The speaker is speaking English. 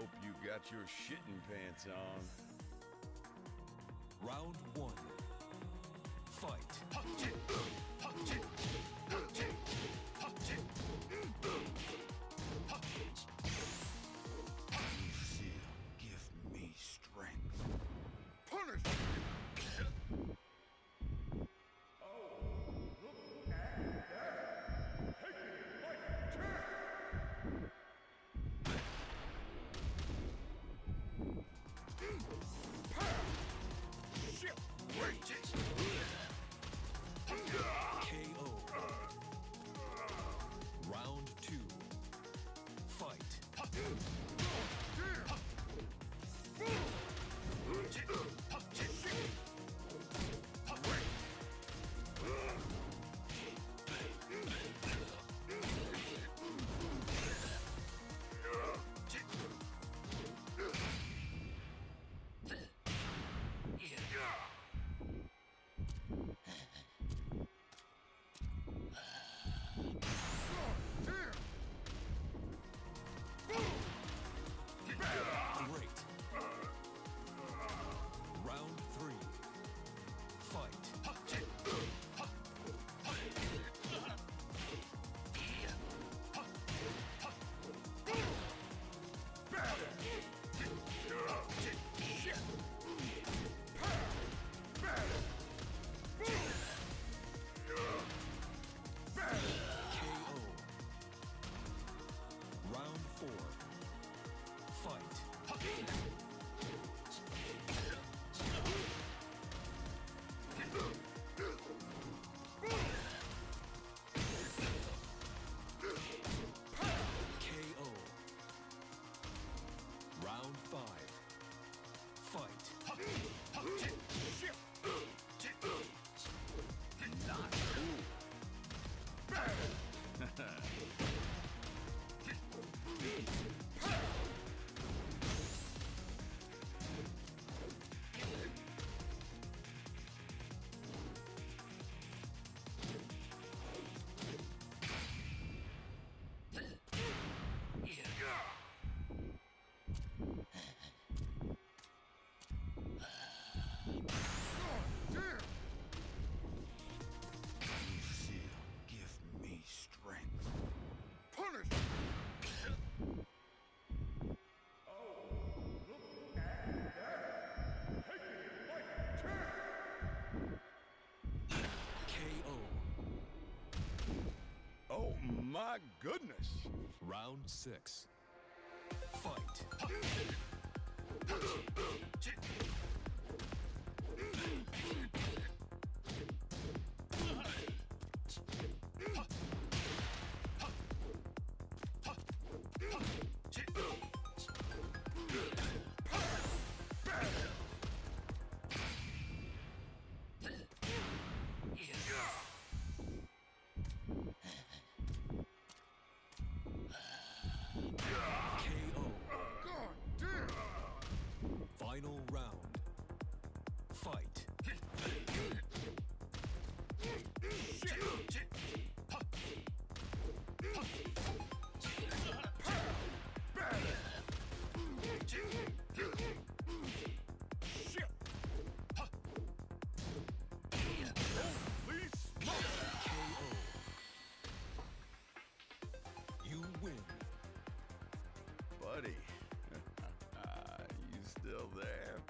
Hope you got your shitting pants on. my goodness. Round six. buddy. you still there?